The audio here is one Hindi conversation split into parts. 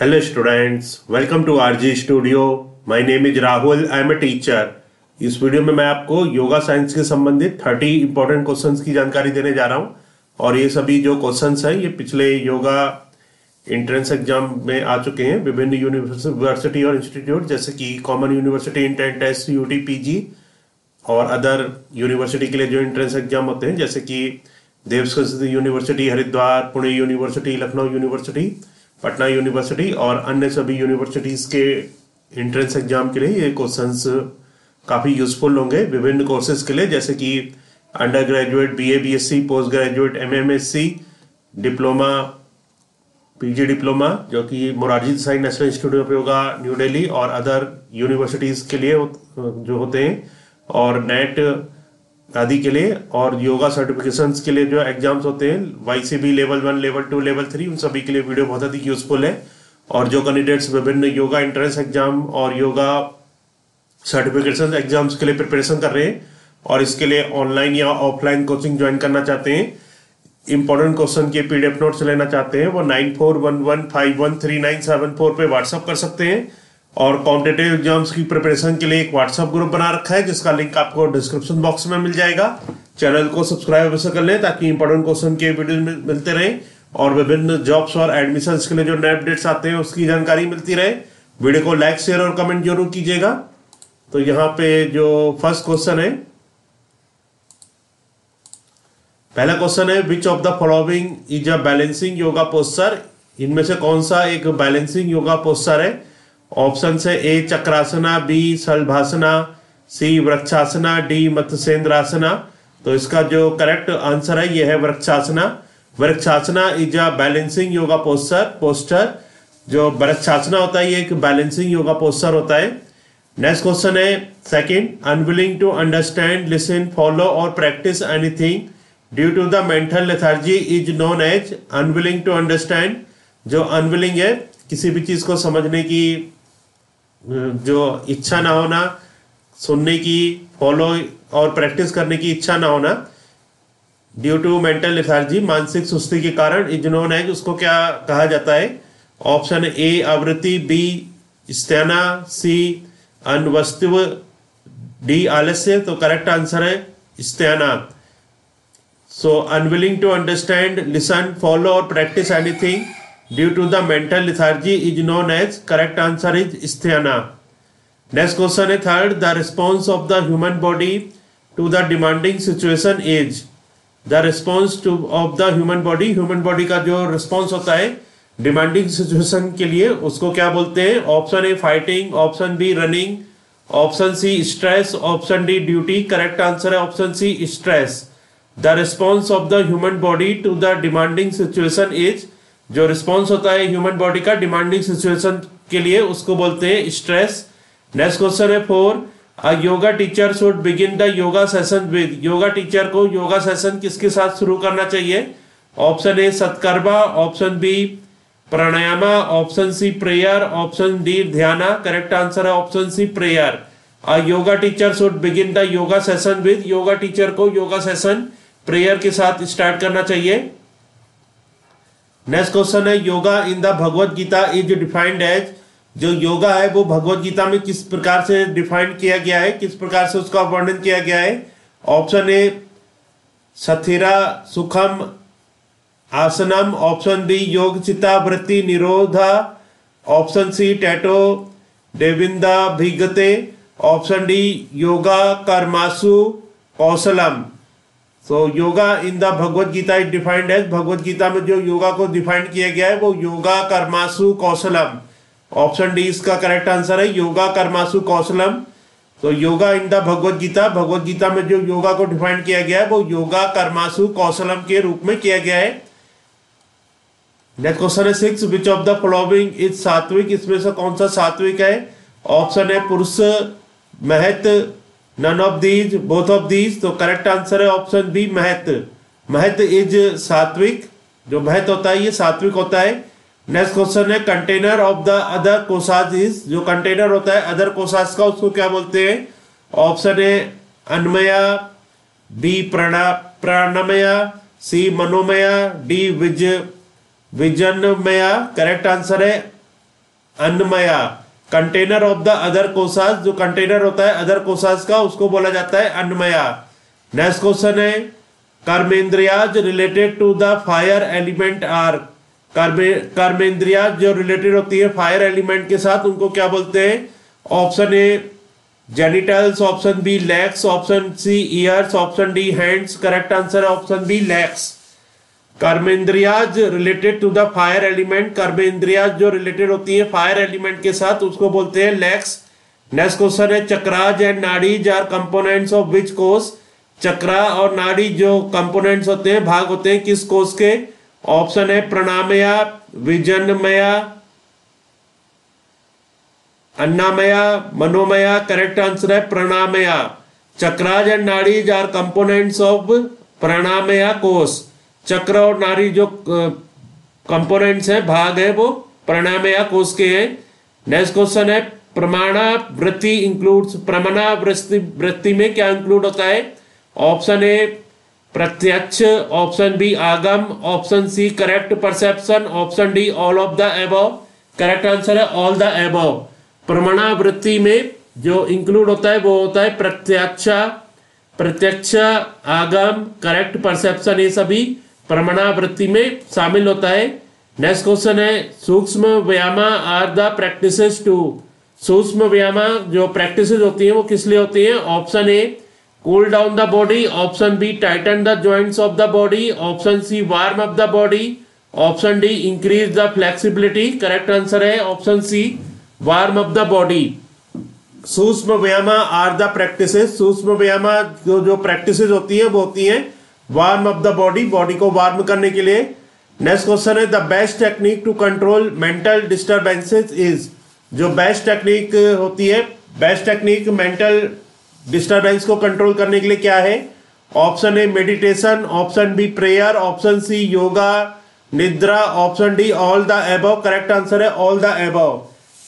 Hello students, welcome to RG Studio. My name is Rahul. I am a teacher. इस वीडियो में मैं आपको योगा साइंस के संबंधित 30 इंपॉर्टेंट क्वेश्चंस की जानकारी देने जा रहा हूँ और ये सभी जो क्वेश्चंस हैं ये पिछले योगा एंट्रेंस एग्ज़ाम में आ चुके हैं विभिन्न यूनिवर्सिटी और इंस्टीट्यूट जैसे कि common university inter test PG और अदर यूनिवर्सिटी के लिए जो एंट्रेंस एग्ज़ाम होते हैं जैसे कि Dev university Haridwar Pune university Lucknow university Patna university और अन्य सभी यूनिवर्सिटीज के एंट्रेंस एग्ज़ाम के लिए ये क्वेश्चंस काफ़ी यूजफुल होंगे, विभिन्न कोर्सेज के लिए, जैसे कि undergraduate B A B S C postgraduate M M S C diploma PG diploma जो कि Morarji Desai national institute of yoga new Delhi और अदर यूनिवर्सिटीज़ के लिए, जो होते हैं, और नेट आदि के लिए और योगा सर्टिफिकेशन के लिए जो एग्ज़ाम्स होते हैं Y C B level one level two level three उन सभी के लिए वीडियो बहुत अधिक यूजफुल है। और जो कैंडिडेट्स विभिन्न योगा एंट्रेंस एग्ज़ाम और योगा सर्टिफिकेशन एग्ज़ाम्स के लिए प्रिपरेशन कर रहे हैं और इसके लिए ऑनलाइन या ऑफलाइन कोचिंग ज्वाइन करना चाहते हैं इंपॉर्टेंट क्वेश्चन के पीडीएफ नोट्स लेना चाहते हैं, वो nine four one one five one three nine seven four पे व्हाट्सअप कर सकते हैं। और कॉम्पिटेटिव एग्ज़ाम्स की प्रिपरेशन के लिए एक व्हाट्सएप ग्रुप बना रखा है, जिसका लिंक आपको डिस्क्रिप्शन बॉक्स में मिल जाएगा। चैनल को सब्सक्राइब अवश्य कर लें, ताकि इंपॉर्टेंट क्वेश्चन के वीडियो मिलते रहे और विभिन्न जॉब्स और एडमिशन के लिए जो नए अपडेट्स आते हैं, उसकी जानकारी मिलती रहे। वीडियो को लाइक शेयर और कमेंट ज़रूर कीजिएगा। तो यहाँ पे जो फ़र्स्ट क्वेश्चन है, पहला क्वेश्चन है which of the following is a balancing yoga poster इनमें से कौन सा एक बैलेंसिंग योगा पोस्टर है? ऑप्शन है A Chakrasana B salabhasana C vrikshasana D मत्स्येंद्रासना तो इसका जो करेक्ट आंसर है यह है Vrikshasana Vrikshasana is a balancing yoga poster poster जो वृक्षासना होता है, ये एक बैलेंसिंग योगा पोस्टर होता है. नेक्स्ट क्वेश्चन है second unwilling to understand listen follow और practice anything due to the mental lethargy is known as unwilling to understand जो अनविलिंग है, किसी भी चीज़ को समझने की जो इच्छा ना होना, सुनने की फॉलो और प्रैक्टिस करने की इच्छा ना होना ड्यू टू मेंटल लिथार्जी मानसिक सुस्ती के कारण इज़ नोन उसको क्या कहा जाता है? ऑप्शन ए आवृत्ति बी स्तेना सी अनवस्तु डी आलस्य तो करेक्ट आंसर है स्तेना। So unwilling to understand listen follow और practice anything due to the mental lethargy is known as correct answer is स्थाना नेक्स्ट क्वेश्चन है third the response of the human body to the demanding situation is the response to of the human body human body का जो रिस्पॉन्स होता है डिमांडिंग सिचुएशन के लिए, उसको क्या बोलते हैं? Option A fighting option B running option C stress option D duty correct answer है option C stress the response of the human body to the demanding situation is जो रिस्पॉन्स होता है ह्यूमन बॉडी का डिमांडिंग सिचुएशन के लिए, उसको बोलते हैं स्ट्रेस नेक्स्ट क्वेश्चन है four a yoga teacher should begin the yoga session with yoga teacher को योगा सेशन किसके साथ शुरू करना चाहिए? Option A सत्कर्मा. Option B pranayama. Option C prayer option D ध्याना. करेक्ट आंसर है option C prayer a yoga teacher should begin the yoga session with yoga teacher को योगा सेशन प्रेयर के साथ स्टार्ट करना चाहिए. नेक्स्ट क्वेश्चन है yoga in the Bhagavad Gita is defined as जो योगा है, वो भगवत गीता में किस प्रकार से डिफाइंड किया गया है, किस प्रकार से उसका वर्णन किया गया है? ऑप्शन ए सथिरा सुखम आसनम ऑप्शन बी योग चिता वृत्ति निरोधा ऑप्शन सी टैटो देविंदा भिगते ऑप्शन डी योगा कर्मासु कौशलम so yoga in the Bhagavad Gita is defined as Bhagavad Gita में जो योगा को डिफाइंड किया गया है, वो योगा कर्मासु कौशलम ऑप्शन डी इसका करेक्ट आंसर है योगा कर्मासु कौशलम तो yoga in the Bhagavad Gita Bhagavad Gita में जो योगा को डिफाइंड किया गया है, वो योगा कर्मासु कौशलम के रूप में किया गया है. नेक्स्ट क्वेश्चन है six which of the following is सात्विक? इसमें से कौन सा सात्विक है? ऑप्शन है पुरुष, महत none of these both of these तो करेक्ट आंसर है ऑप्शन बी महत। महत इज़ सात्विक। जो महत होता है, ये सात्विक होता है। नेक्स्ट क्वेश्चन है कंटेनर ऑफ़ द अदर कोसाज इज़ जो कंटेनर होता है अदर कोसाज का, उसको क्या बोलते हैं? ऑप्शन है, अनमया बी प्रणा, प्राणमया सी मनोमया डी विज, विजनमया। करेक्ट आंसर है अन्नमया कंटेनर ऑफ़ द अदर कोसास जो कंटेनर होता है अदर कोसास का, उसको बोला जाता है अन्नमया। नेक्स्ट क्वेश्चन है, कर्मेंद्रियाज related to the fire element are कर्मेंद्रियाज जो रिलेटेड होती है फायर एलिमेंट के साथ, उनको क्या बोलते हैं? Option A genitals option B legs option C ears option D hands correct answer है option B legs कर्मेंद्रियाज related to the fire element कर्म कर्मेंद्रियाज जो रिलेटेड होती है फायर एलिमेंट के साथ, उसको बोलते हैं लेग्स नेक्स्ट क्वेश्चन है, chakras and nadis are components of which कोस चक्रा और नाड़ी जो कंपोनेंट्स होते हैं, भाग होते हैं, किस कोष के? ऑप्शन है प्रणामया, विजनमया, अन्नामया, मनोमया करेक्ट आंसर है Pranamaya. Chakras and nadis are components of प्रणामया कोष चक्र और नारी जो कंपोनेंट्स हैं, भाग है, वो प्रणामया कोष के हैं। नेक्स्ट क्वेश्चन है, प्रमाणा वृत्ति इंक्लूड्स प्रमाणा वृत्ति वृत्ति में क्या इंक्लूड होता है? ऑप्शन ए प्रत्यक्ष ऑप्शन बी आगम option C correct perception option D all of the above correct answer है ऑल द एबव प्रमाणावृत्ति में जो इंक्लूड होता है, वो होता है प्रत्यक्ष प्रत्यक्ष, आगम करेक्ट परसेप्शन ये सभी प्रमाणावृत्ति में शामिल होता है। नेक्स्ट क्वेश्चन है, सूक्ष्म vyayama are the practices to सूक्ष्म व्यायामा जो प्रैक्टिस होती है, वो किस लिए होती है? Option A cool down the body option B tighten the joints of the body option C warm up the body option D increase the flexibility correct answer है option C warm up the body सूक्ष्म व्यायामा आर द प्रैक्टिस सूक्ष्म व्यायामा जो जो प्रैक्टिस होती है, वो होती है warm up the body body को वार्म करने के लिए नेक्स्ट क्वेश्चन है the best technique to control mental disturbances is जो बेस्ट टेक्निक होती है बेस्ट टेक्निक मेंटल डिस्टर्बेंस को कंट्रोल करने के लिए क्या है? Option A meditation option B prayer option C yoga निद्रा option D all the above correct answer है all the above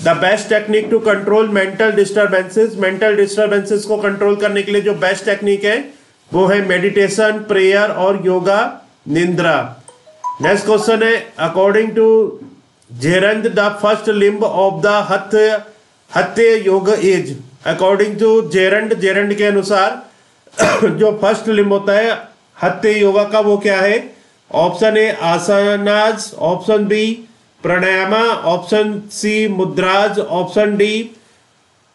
the best technique to control mental disturbances mental disturbances को कंट्रोल करने के लिए जो बेस्ट टेक्निक है वो है मेडिटेशन प्रेयर और योगा निंद्रा। नेक्स्ट क्वेश्चन है according to Gheranda the first limb of the हथ हत्य योग as according to Gheranda Gheranda के अनुसार, जो फ़र्स्ट लिम्ब होता है हत्य योगा का वो क्या है? Option A asanas option B pranayama option C मुद्राज option D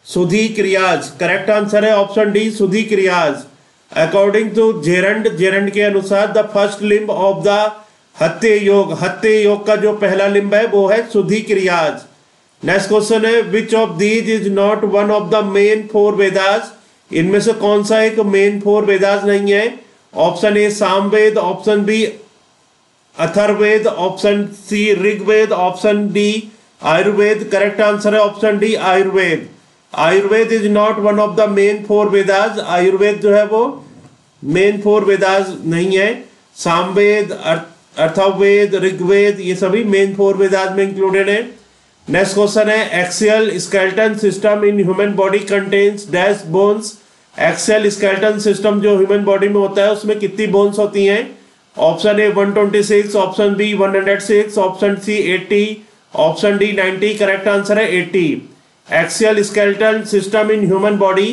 सुधी क्रियाज करेक्ट आंसर है ऑप्शन डी सुधी क्रियाज अकॉर्डिंग टू जेरंड जेरंड के अनुसार the first limb of the हत्य योग हत्य योग का जो पहला लिम्ब है, वो है सुधी क्रियाज नेक्स्ट क्वेश्चन है which of these is not one of the main four Vedas इनमें से कौन सा एक मेन फोर वेदास नहीं है? Option A Samaveda option B Atharvaveda option C Rigveda option D Ayurveda correct answer है option D Ayurveda Ayurveda is not one of the main four Vedas Ayurveda जो है वो मेन फोर वेदाज नहीं है. सामवेद अर्थवेद ऋग्वेद ये सभी मेन फोर वेदाज में इंक्लूडेड है. नेक्स्ट क्वेश्चन है axial skeleton system in human body contains dash bones axial skeleton system जो ह्यूमन बॉडी में होता है, उसमें कितनी बोन्स होती हैं? Option A 126 option B 106 option C 80 option D 90 correct answer है 80 axial skeleton system in human body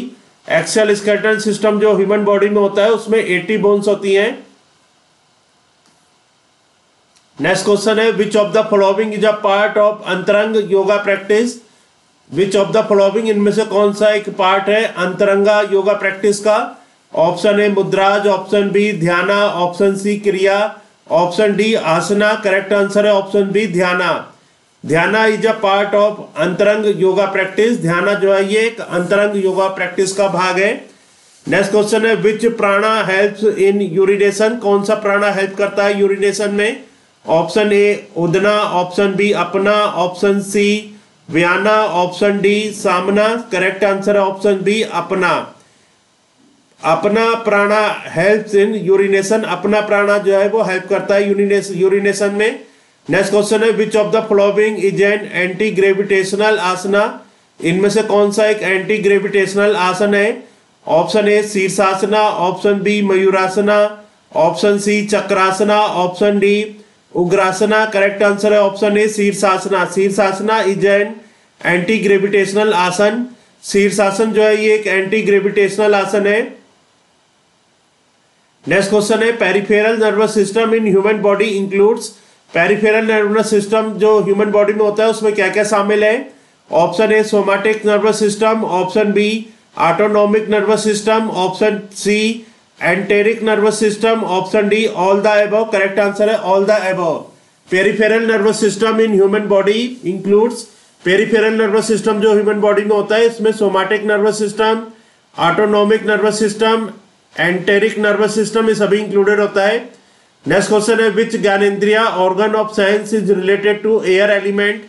axial skeleton system जो ह्यूमन बॉडी में होता है, उसमें 80 बोन्स होती हैं। नेक्स्ट क्वेश्चन है which of the following is a part of antaranga yoga practice which of the following इनमें से कौन सा एक पार्ट है अंतरंगा योगा प्रैक्टिस का? Option A mudras option B dhyana option C kriya option D asana correct answer है option B dhyana dhyana is a part of antaranga yoga practice ध्याना जो है, ये एक अंतरंग योगा प्रैक्टिस का भाग है। नेक्स्ट क्वेश्चन है विच प्राणा हेल्प्स इन यूरिनेशन कौन सा प्राणा हेल्प करता है यूरिनेशन में? Option A udana. Option B apana. Option C vyana. Option D samana. Correct answer है ऑप्शन बी अपना. अपना प्राणा हेल्प इन यूरिनेशन अपना प्राणा जो है, वो हेल्प करता है यूरिनेशन में। नेक्स्ट क्वेश्चन है which of the following is an anti gravitational asana इनमें से कौन सा एक एंटी ग्रेविटेशनल आसन है? Option A shirshasana. Option B mayurasana. Option C chakrasana. Option D ugrasana. Correct answer है option A shirshasana. Shirshasana is an anti gravitational asana shirshasana जो है, ये एक एंटी ग्रेविटेशनल आसन है। नेक्स्ट क्वेश्चन है peripheral nervous system in human body includes peripheral nervous system जो ह्यूमन बॉडी में होता है, उसमें क्या क्या शामिल है? Option A somatic nervous system option B autonomic nervous system option C enteric nervous system option D all the above correct answer है all the above peripheral nervous system in human body includes peripheral nervous system जो ह्यूमन बॉडी में होता है, इसमें somatic nervous system autonomic nervous system enteric nervous system ये सभी इंक्लूडेड होता है। नेक्स्ट क्वेश्चन है which jnanendriya organ of science is related to air element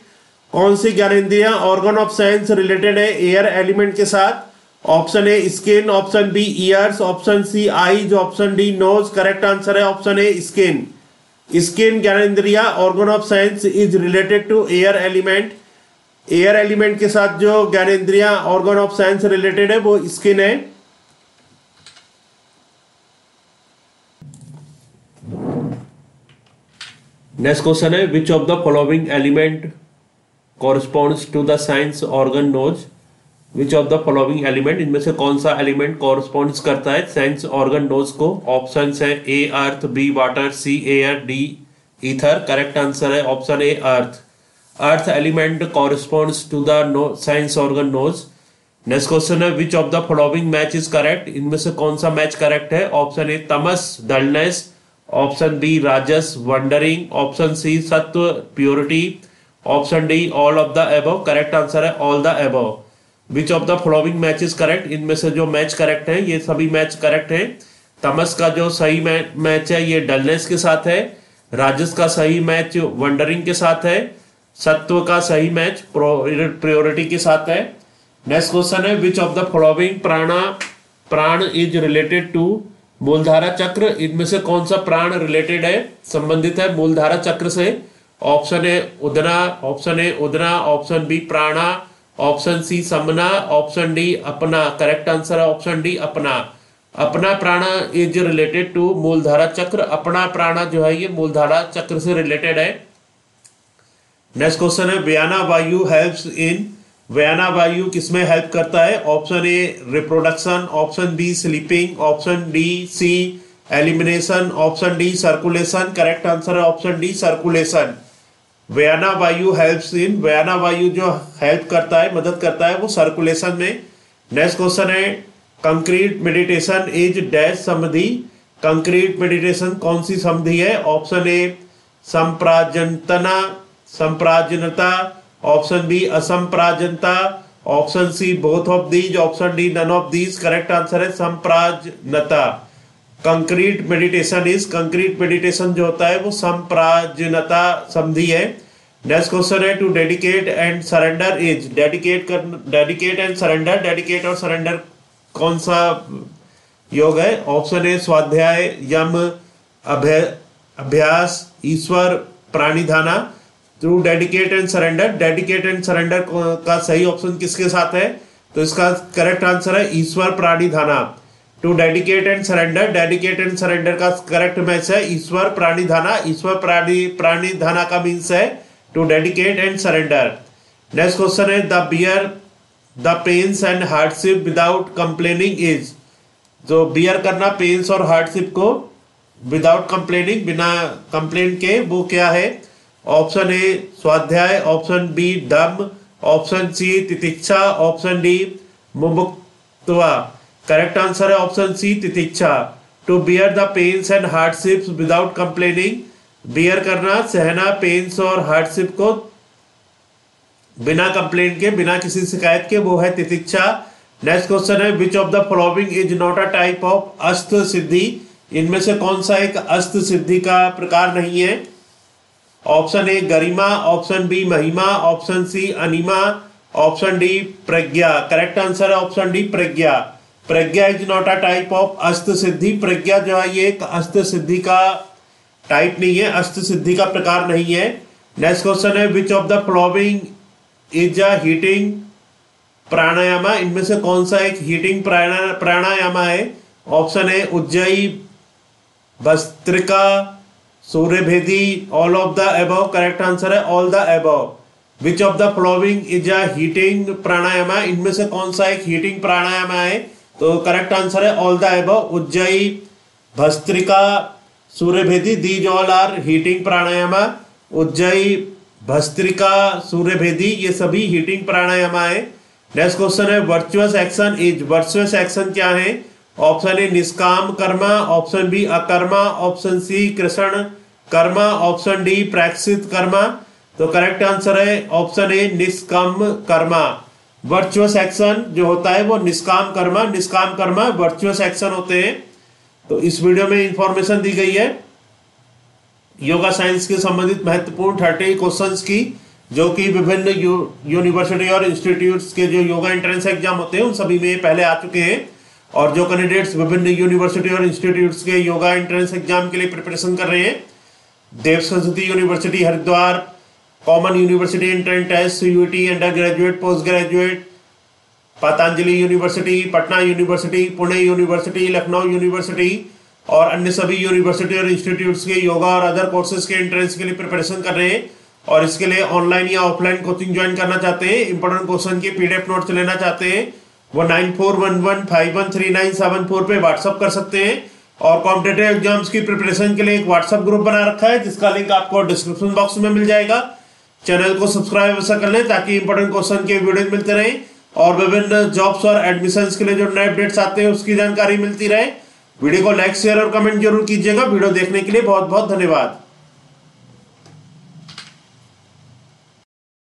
कौन सी jnanendriya organ of science related है एयर एलिमेंट के साथ? Option A skin option B ears option C eyes option D nose correct answer है option A skin skin jnanendriya organ of science is related to air element air element के साथ जो ज्ञानेन्द्रिया ऑर्गन ऑफ़ साइंस रिलेटेड है वो स्किन है। नेक्स्ट क्वेश्चन है which of the following element corresponds to the science organ nose which of the following element इनमें से कौन सा एलिमेंट कॉरस्पॉन्ड्स करता है साइंस ऑर्गन नोज़ को? ऑप्शन है A earth B water C air D ether correct answer है option A earth earth element corresponds to the science organ nose next question है which of the following match is correct इनमें से कौन सा मैच करेक्ट है? Option A tamas dullness option B rajas wandering option C sattva purity option D all of the above correct answer है all the above which of the following match is correct इनमें से जो मैच करेक्ट है, ये सभी मैच करेक्ट है. तमस का जो सही मैच है, ये डलनेस के साथ है. राजस का सही मैच वंडरिंग के साथ है. सत्व का सही मैच प्रियोरिटी के साथ है. नेक्स्ट क्वेश्चन है विच ऑफ़ द फॉलोइंग प्राणा प्राण इज़ रिलेटेड टू मूलधारा चक्र, इनमें से कौन सा प्राण रिलेटेड है? संबंधित है मूलधारा चक्र से। Option A udana option A udana option B prana option C samana option D apana. Correct answer है ऑप्शन डी अपना। अपना प्राणा इज़ रिलेटेड टू मूलधारा चक्र, अपना प्राणा जो है ये मूलधारा चक्र से रिलेटेड है। नेक्स्ट क्वेश्चन है, बयाना वायु हेल्प्स इन वयाना वायु किसमें हेल्प करता है? Option A reproduction option B sleeping option D C elimination option D circulation correct answer है option D circulation vyana vayu helps in वयाना वायु जो हेल्प करता है, मदद करता है, वो सर्कुलेशन में। नेक्स्ट क्वेश्चन है कंक्रीट मेडिटेशन इज़ डैश संधि कंक्रीट मेडिटेशन कौन सी संधि है? Option A samprajnata samprajnata option B asamprajnata option C both of these option D none of these correct answer है samprajnata concrete meditation is concrete meditation जो होता है वो संप्राजनता संधि है। नेक्स्ट क्वेश्चन है to dedicate and surrender is dedicate कर डेडिकेट एंड सरेंडर डेडिकेट और सरेंडर कौन सा योग है? Option A svadhyaya, yama abhyasa, Ishvara, pranidhana. To dedicate and surrender dedicate and surrender का सही ऑप्शन किसके साथ है? तो इसका करेक्ट आंसर है Ishvara pranidhana to dedicate and surrender dedicate and surrender का करेक्ट मैच है ईश्वर प्राणी धाना। ईश्वर प्राणी प्राणी धाना का मीन्स है to dedicate and surrender next question है the bear the pains and hardship without complaining is जो बियर करना पेन्स और हार्डशिप को विदाउट कंप्लेनिंग बिना कंप्लेन के, वो क्या है? Option A, svadhyaya, option B, dama, option C, titiksha, option D, mumukshutva. Correct answer है option C, titiksha. To bear the pains and hardships without complaining bear करना, सहना पेन्स और हार्डशिप को बिना कंप्लेन के, बिना किसी शिकायत के, वो है तितिक्षा। नेक्स्ट क्वेश्चन है which of the following is not a type of अस्त सिद्धि इनमें से कौन सा एक अस्त सिद्धि का प्रकार नहीं है? Option A garima, option B mahima, option C anima, option D prajna. Correct answer है option D prajna. Prajna is not a type of ashta siddhi. Prajna जो है, ये एक अस्त सिद्धि का टाइप नहीं है, अस्त सिद्धि का प्रकार नहीं है। नेक्स्ट क्वेश्चन है which of the following is a heating pranayama? इनमें से कौन सा एक हीटिंग प्राणायामा है? ऑप्शन है ujjayi bhastrika suryabhedi all of the above correct answer है all the above which of the following is a heating pranayama इनमें से कौन सा एक हीटिंग प्राणायाम है? तो करेक्ट आंसर है all the above ujjayi, bhastrika suryabhedi these all are heating pranayama ujjayi, bhastrika suryabhedi ये सभी हीटिंग प्राणायाम है. नेक्स्ट क्वेश्चन है virtuous action is virtuous action क्या है? Option A nishkama karma, option B akarma, option C krishna karma, option D प्रैक्सित karma. तो करेक्ट आंसर है option A nishkama karma. Virtuous action जो होता है वो निष्काम कर्मा निष्काम कर्मा वर्चुअस एक्शन होते हैं। तो इस वीडियो में इंफॉर्मेशन दी गई है। योगा साइंस के संबंधित महत्वपूर्ण थर्टी क्वेश्चन की, जो कि विभिन्न यूनिवर्सिटी और इंस्टीट्यूट के जो योगा एंट्रेंस एग्ज़ाम होते हैं, उन सभी में पहले आ चुके हैं। और जो कैंडिडेट्स विभिन्न यूनिवर्सिटी और इंस्टीट्यूट्स के योगा एंट्रेंस एग्ज़ाम के लिए प्रिपरेशन कर रहे हैं Dev Sanskriti university Haridwar common university entrance test UT undergraduate postgraduate Patanjali university Patna university Pune university Lucknow university और अन्य सभी यूनिवर्सिटी और इंस्टीट्यूट्स के योगा और अदर कोर्सेज के एंट्रेंस के लिए प्रिपरेशन कर रहे हैं और इसके लिए ऑनलाइन या ऑफलाइन कोचिंग ज्वाइन करना चाहते हैं इंपॉर्टेंट क्वेश्चन के पीडीएफ नोट्स लेना चाहते हैं वो nine four one one five one three nine seven four पे व्हाट्सअप कर सकते हैं। और कॉम्पिटेटिव एग्ज़ाम्स की प्रिपरेशन के लिए एक व्हाट्सअप ग्रुप बना रखा है, जिसका लिंक आपको डिस्क्रिप्शन बॉक्स में मिल जाएगा। चैनल को सब्सक्राइब ऐसा कर लें, ताकि इंपॉर्टेंट क्वेश्चन के वीडियो मिलते रहे। और विभिन्न जॉब्स और एडमिशन के लिए जो नए अपडेट्स आते हैं, उसकी जानकारी मिलती रहे। वीडियो को लाइक शेयर और कमेंट ज़रूर कीजिएगा। वीडियो देखने के लिए बहुत बहुत धन्यवाद।